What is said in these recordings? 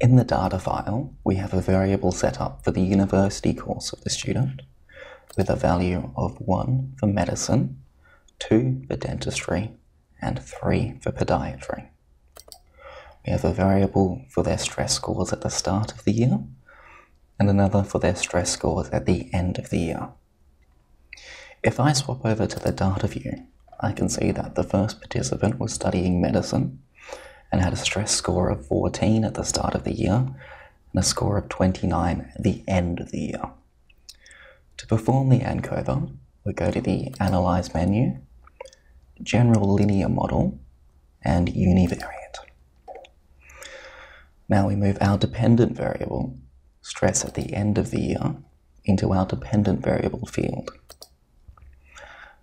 In the data file, we have a variable set up for the university course of the student with a value of 1 for medicine, 2 for dentistry, and 3 for podiatry. We have a variable for their stress scores at the start of the year and another for their stress scores at the end of the year. If I swap over to the data view, I can see that the first participant was studying medicine and had a stress score of 14 at the start of the year and a score of 29 at the end of the year. To perform the ANCOVA, we go to the Analyze menu, General Linear Model, and Univariate. Now we move our dependent variable, stress at the end of the year, into our dependent variable field.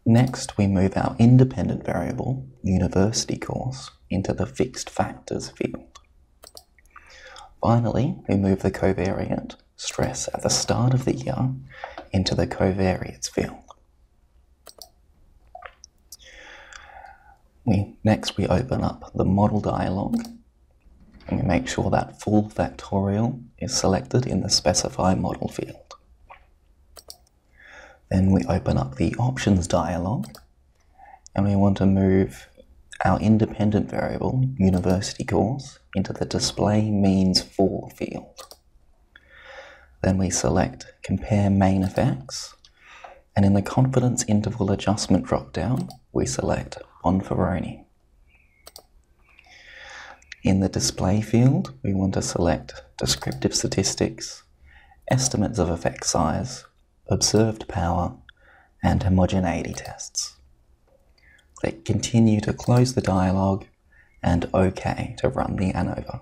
Next, we move our independent variable, university course, into the fixed factors field. Finally, we move the covariate stress at the start of the year, into the covariates field. We, next, we open up the model dialog and we make sure that full factorial is selected in the specify model field. Then we open up the options dialog and we want to move our independent variable, university course, into the display means for field. Then we select compare main effects and in the confidence interval adjustment dropdown we select Bonferroni. In the display field we want to select descriptive statistics, estimates of effect size, observed power, and homogeneity tests. Click Continue to close the dialog and OK to run the ANOVA.